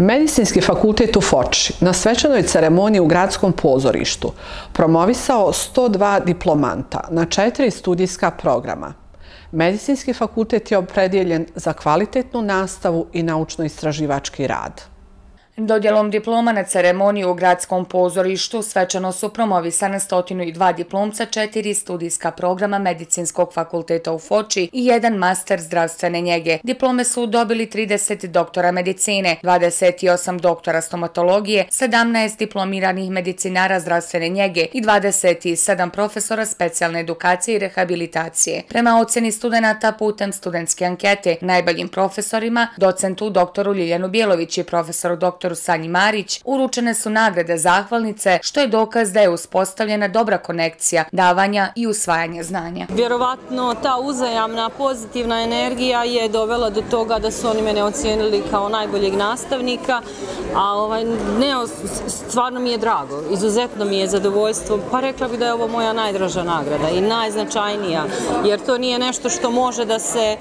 Medicinski fakultet u Foči na svečanoj ceremoniji u gradskom pozorištu promovisao 102 diplomanta na četiri studijska programa. Medicinski fakultet je opredjeljen za kvalitetnu nastavu i naučno-istraživački rad. Dodjelom diploma na ceremoniju u gradskom pozorištu svečano su promovisane 102 diplomca, četiri studijska programa Medicinskog fakulteta u Foči i jedan master zdravstvene njege. Diplome su dobili 30 doktora medicine, 28 doktora stomatologije, 17 diplomiranih medicinara zdravstvene njege i 27 profesora specijalne edukacije i rehabilitacije. Prema oceni studenta putem studentske ankete, najboljim profesorima, docentu doktoru Ljiljanu Bjelović i profesoru doktoru doktoru Sanji Marić uručene su nagrade zahvalnice, što je dokaz da je uspostavljena dobra konekcija davanja i usvajanja znanja. Vjerovatno ta uzajamna pozitivna energija je dovela do toga da su oni mene ocijenili kao najboljeg nastavnika, a ovaj, ne, stvarno mi je drago, izuzetno mi je zadovoljstvo, pa rekla bi da je ovo moja najdraža nagrada i najznačajnija, jer to nije nešto što može da se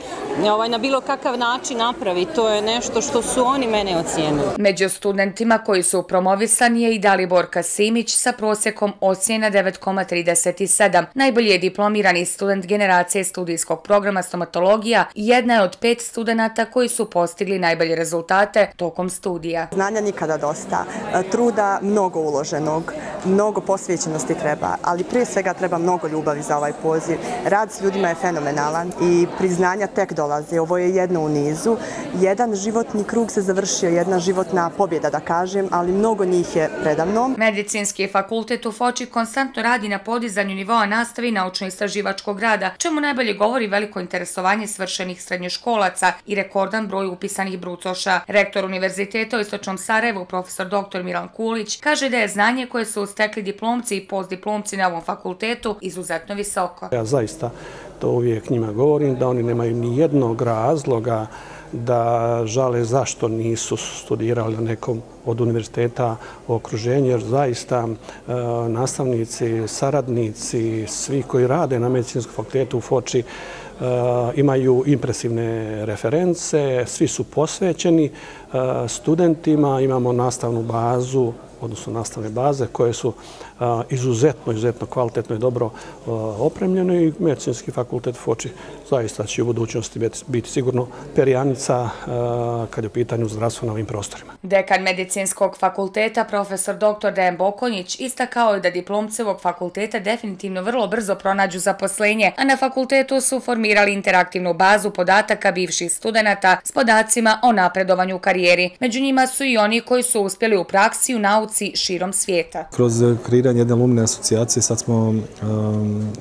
ovaj, na bilo kakav način napravi, to je nešto što su oni mene ocijenili. Među studentima koji su promovisani je i Dalibor Kasimić sa prosjekom ocjena 9,37. Najbolji je diplomirani student generacije studijskog programa stomatologija i jedna je od pet studenta koji su postigli najbolje rezultate tokom studija. Znanja nikada dosta, truda mnogo uloženog, mnogo posvećenosti treba, ali prije svega treba mnogo ljubavi za ovaj poziv. Rad s ljudima je fenomenalan i priznanja tek dolaze. Ovo je jedno u nizu. Jedan životni krug se završio, jedna životna pobjeda da kažem, ali mnogo njih je predavno. Medicinski fakultet u Foči konstantno radi na podizanju nivoa nastave i naučno-istraživačkog rada, čemu najbolje govori veliko interesovanje svršenih srednjoškolaca i rekordan broj upisanih brucoša. Rektor Univerziteta u Istočnom Sarajevu, profesor dr. Milan Kulić, kaže da je znanje koje su stekli diplomci i postdiplomci na ovom fakultetu izuzetno visoko. Ja zaista to uvijek njima govorim, da oni nemaju ni jednog razloga da žale zašto nisu studirali na nekom od univerziteta u okruženju, jer zaista e, nastavnici, saradnici, svi koji rade na medicinskom fakultetu u Foči e, imaju impresivne reference, svi su posvećeni e, studentima, imamo nastavnu bazu odnosno nastavne baze koje su izuzetno, izuzetno kvalitetno i dobro opremljene i medicinski fakultet Foči zaista će u budućnosti biti sigurno perijanica kad je u pitanju zdravstva na ovim prostorima. Dekan medicinskog fakulteta, profesor dr. Dejan Bokonjić, istakao je da diplomce ovog fakulteta definitivno vrlo brzo pronađu zaposlenje, a na fakultetu su formirali interaktivnu bazu podataka bivših studenta s podacima o napredovanju u karijeri. Među njima su i oni koji su uspjeli u praksi u nauci širom svijeta. Kroz eh, kreiranje jedne alumne asocijacije sad smo um,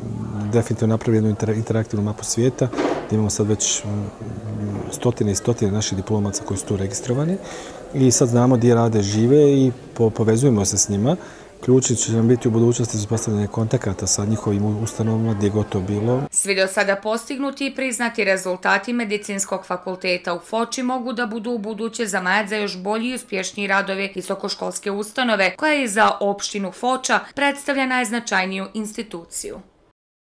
definitivno napravili jednu interaktivnu mapu svijeta gdje imamo sad već mm, stotine i stotine naših diplomaca koji su tu registrovani i sad znamo gdje rade, žive i povezujemo se s njima. Ključi će nam biti u budućnosti za postavljanje kontakata sa njihovim ustanovama gdje god to bilo. Svi do sada postignuti i priznati rezultati medicinskog fakulteta u Foči mogu da budu u buduće zamajat za još bolji i uspješniji radove visokoškolske ustanove koja je za opštinu Foča predstavlja najznačajniju instituciju.